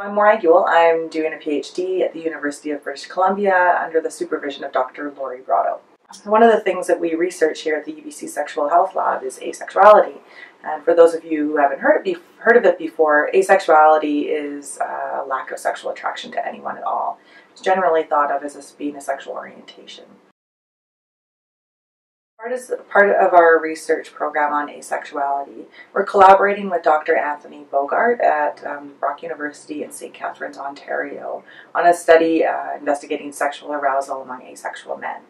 I'm Morag Yule. I'm doing a PhD at the University of British Columbia under the supervision of Dr. Lori Brotto. One of the things that we research here at the UBC Sexual Health Lab is asexuality. And for those of you who haven't heard, heard of it before, asexuality is a lack of sexual attraction to anyone at all. It's generally thought of as being a sexual orientation. Part, is, part of our research program on asexuality, we're collaborating with Dr. Anthony Bogaert at um, Brock University in St. Catharines, Ontario, on a study uh, investigating sexual arousal among asexual men.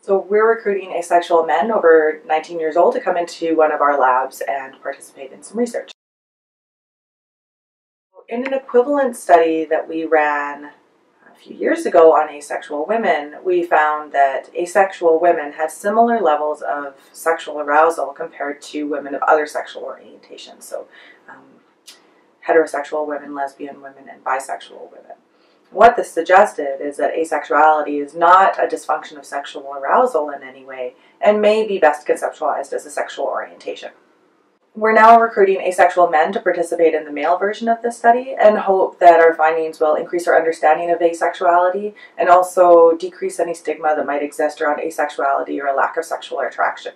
So we're recruiting asexual men over 19 years old to come into one of our labs and participate in some research. In an equivalent study that we ran few years ago on asexual women, we found that asexual women had similar levels of sexual arousal compared to women of other sexual orientations. So, um, heterosexual women, lesbian women, and bisexual women. What this suggested is that asexuality is not a dysfunction of sexual arousal in any way and may be best conceptualized as a sexual orientation. We're now recruiting asexual men to participate in the male version of this study and hope that our findings will increase our understanding of asexuality and also decrease any stigma that might exist around asexuality or a lack of sexual attraction.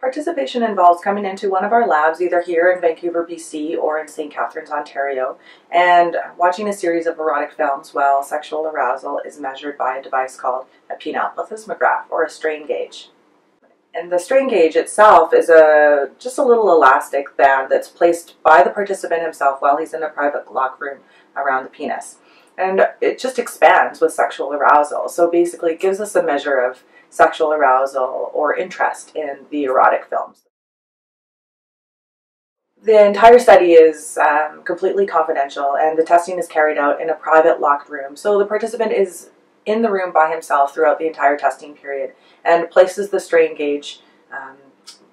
Participation involves coming into one of our labs, either here in Vancouver, BC, or in St. Catharines, Ontario, and watching a series of erotic films while sexual arousal is measured by a device called a penile plethysmograph, or a strain gauge. And the strain gauge itself is a just a little elastic band that's placed by the participant himself while he's in a private lock room around the penis. And it just expands with sexual arousal. So basically it gives us a measure of sexual arousal or interest in the erotic films. The entire study is um, completely confidential and the testing is carried out in a private locked room. So the participant is in the room by himself throughout the entire testing period and places the strain gauge um,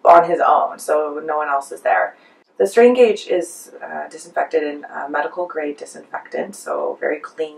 on his own, so no one else is there. The strain gauge is uh, disinfected in medical grade disinfectant, so very clean.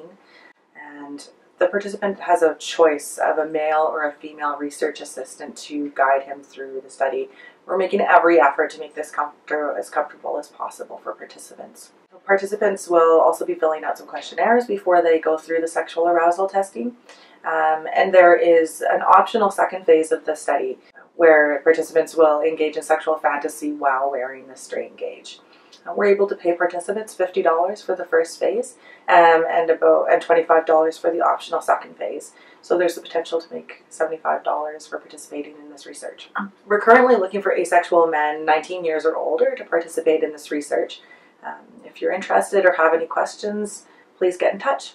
And the participant has a choice of a male or a female research assistant to guide him through the study. We're making every effort to make this comfort as comfortable as possible for participants. Participants will also be filling out some questionnaires before they go through the sexual arousal testing. Um, and there is an optional second phase of the study where participants will engage in sexual fantasy while wearing the strain gauge. Uh, we're able to pay participants $50 for the first phase um, and about and $25 for the optional second phase. So there's the potential to make $75 for participating in this research. We're currently looking for asexual men 19 years or older to participate in this research. Um, if you're interested or have any questions, please get in touch.